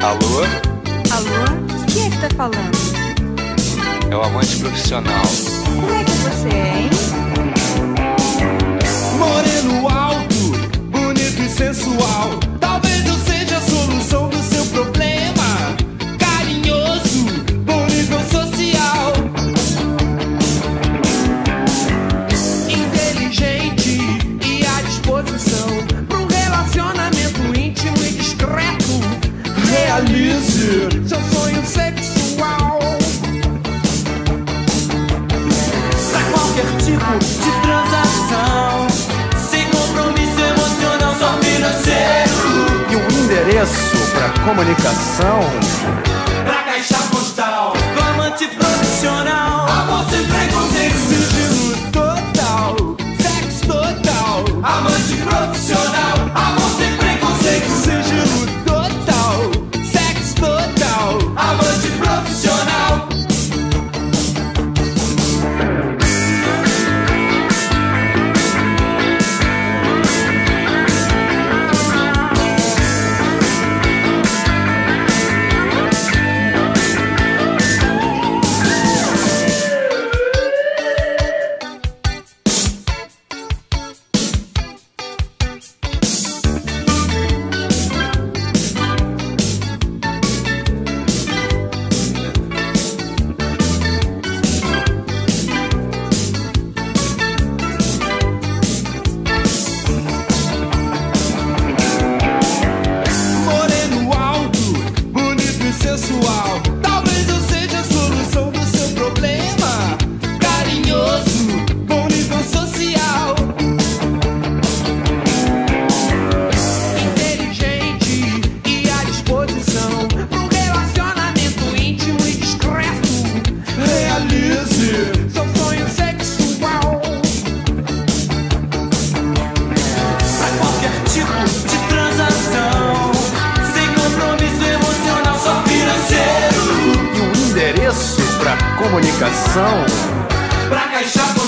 Alô? Alô? Quem é que tá falando? É o amante profissional. Como é que você é, hein? Moreno alto, bonito e sensual. Seu sonho sexual. Pra qualquer tipo de transação. Sem compromisso emocional, só financeiro. E um endereço para comunicação. Pra caixa comunicação. Pra caixa postal do amante profissional.